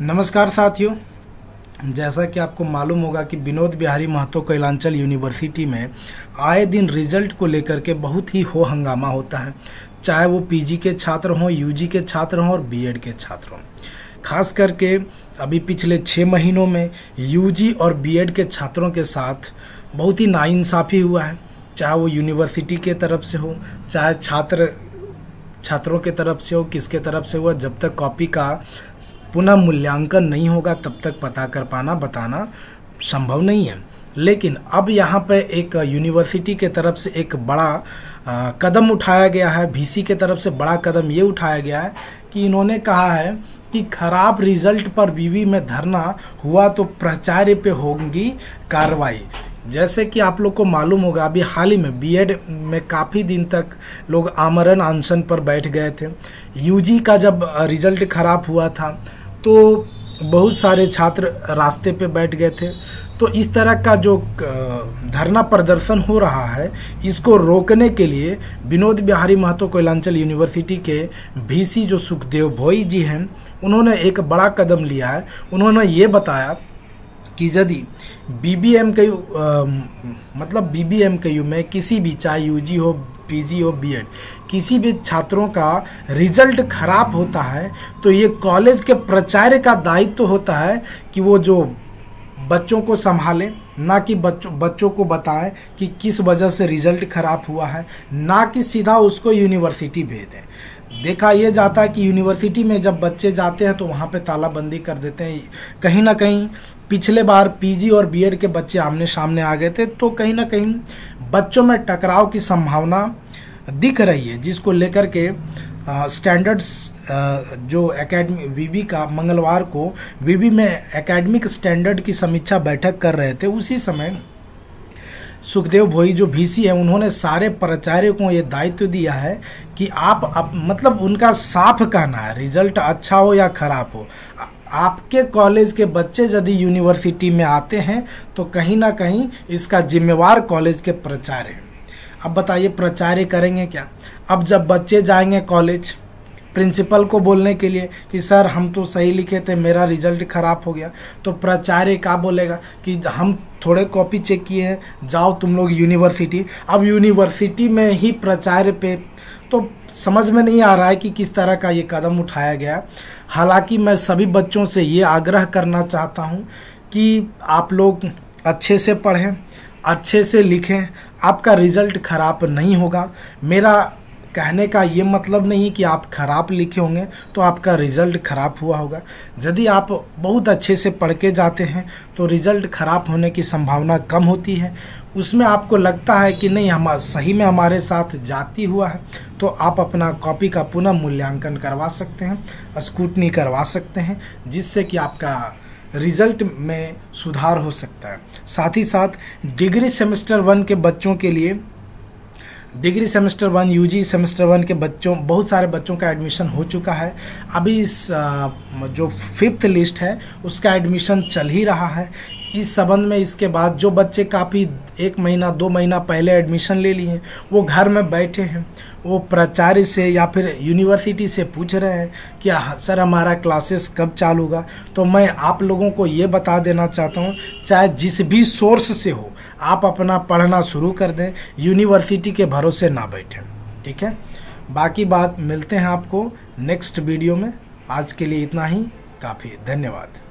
नमस्कार साथियों। जैसा कि आपको मालूम होगा कि विनोद बिहारी महतो कैलांचल यूनिवर्सिटी में आए दिन रिज़ल्ट को लेकर के बहुत ही हो हंगामा होता है। चाहे वो पीजी के छात्र हों, यूजी के छात्र हों और बीएड के छात्र हों। खास करके अभी पिछले छः महीनों में यूजी और बीएड के छात्रों के साथ बहुत ही नाइंसाफ़ी हुआ है। चाहे वो यूनिवर्सिटी के तरफ़ से हो, चाहे छात्र, छात्रों के तरफ़ से हो, किसके तरफ़ से हुआ, जब तक कॉपी का पुनः मूल्यांकन नहीं होगा तब तक पता कर पाना बताना संभव नहीं है। लेकिन अब यहाँ पे एक यूनिवर्सिटी के तरफ़ से एक बड़ा आ, कदम उठाया गया है वीसी के तरफ़ से बड़ा कदम ये उठाया गया है कि इन्होंने कहा है कि खराब रिज़ल्ट पर बीवी में धरना हुआ तो प्राचार्य पे होगी कार्रवाई। जैसे कि आप लोग को मालूम होगा, अभी हाल ही में बीएड में काफ़ी दिन तक लोग आमरण अनशन पर बैठ गए थे। यूजी का जब रिज़ल्ट खराब हुआ था तो बहुत सारे छात्र रास्ते पे बैठ गए थे। तो इस तरह का जो धरना प्रदर्शन हो रहा है, इसको रोकने के लिए विनोद बिहारी महतो कोयलांचल यूनिवर्सिटी के वीसी जो सुखदेव भोई जी हैं, उन्होंने एक बड़ा कदम लिया है। उन्होंने ये बताया कि यदि बी बी एम के मतलब B B M K U में, किसी भी, चाहे यू जी हो पी जी हो बी एड किसी भी छात्रों का रिज़ल्ट खराब होता है तो ये कॉलेज के प्राचार्य का दायित्व तो होता है कि वो जो बच्चों को संभालें, ना कि बच्चों बच्चों को बताएँ कि किस वजह से रिज़ल्ट खराब हुआ है, ना कि सीधा उसको यूनिवर्सिटी भेज। दें देखा यह जाता है कि यूनिवर्सिटी में जब बच्चे जाते हैं तो वहाँ पे तालाबंदी कर देते हैं। कहीं ना कहीं पिछले बार पीजी और बीएड के बच्चे आमने सामने आ गए थे तो कहीं ना कहीं बच्चों में टकराव की संभावना दिख रही है, जिसको लेकर के स्टैंडर्ड्स जो एकेडमी वीबी का मंगलवार को वीबी में एकेडमिक स्टैंडर्ड की समीक्षा बैठक कर रहे थे, उसी समय सुखदेव भोई जो वीसी है उन्होंने सारे प्राचार्य को ये दायित्व दिया है कि आप अप, मतलब उनका साफ़ कहना है रिज़ल्ट अच्छा हो या खराब हो। आपके कॉलेज के बच्चे यदि यूनिवर्सिटी में आते हैं तो कहीं ना कहीं इसका जिम्मेवार कॉलेज के प्राचार्य अब बताइए प्राचार्य करेंगे क्या? अब जब बच्चे जाएँगे कॉलेज प्रिंसिपल को बोलने के लिए कि, सर, हम तो सही लिखे थे, मेरा रिज़ल्ट ख़राब हो गया। तो प्राचार्य क्या बोलेगा कि, हम थोड़े कॉपी चेक किए हैं, जाओ तुम लोग यूनिवर्सिटी अब यूनिवर्सिटी में ही प्राचार्य पे तो समझ में नहीं आ रहा है कि किस तरह का ये कदम उठाया गया। हालाँकि मैं सभी बच्चों से ये आग्रह करना चाहता हूँ कि आप लोग अच्छे से पढ़ें, अच्छे से लिखें। आपका रिज़ल्ट ख़राब नहीं होगा। मेरा कहने का ये मतलब नहीं कि आप ख़राब लिखे होंगे तो आपका रिज़ल्ट ख़राब हुआ होगा। यदि आप बहुत अच्छे से पढ़ के जाते हैं तो रिज़ल्ट ख़राब होने की संभावना कम होती है। उसमें आपको लगता है कि नहीं, हम सही में हमारे साथ जाती हुआ है तो आप अपना कॉपी का पुनः मूल्यांकन करवा सकते हैं स्कूटनी करवा सकते हैं, जिससे कि आपका रिज़ल्ट में सुधार हो सकता है। साथ ही साथ डिग्री सेमेस्टर वन के बच्चों के लिए degree semester one UG semester one के बच्चों, बहुत सारे बच्चों का एडमिशन हो चुका है। अभी इस जो फिफ्थ लिस्ट है, उसका एडमिशन चल ही रहा है। इस संबंध में इसके बाद जो बच्चे काफ़ी एक महीना, दो महीना पहले एडमिशन ले लिए हैं, वो घर में बैठे हैं। वो प्राचार्य से या फिर यूनिवर्सिटी से पूछ रहे हैं कि सर, हमारा क्लासेस कब चालू होगा? तो मैं आप लोगों को ये बता देना चाहता हूँ, चाहे जिस भी सोर्स से हो आप अपना पढ़ना शुरू कर दें यूनिवर्सिटी के भरोसे ना बैठें, ठीक है? बाकी बात मिलते हैं आपको नेक्स्ट वीडियो में। आज के लिए इतना ही, काफ़ी धन्यवाद।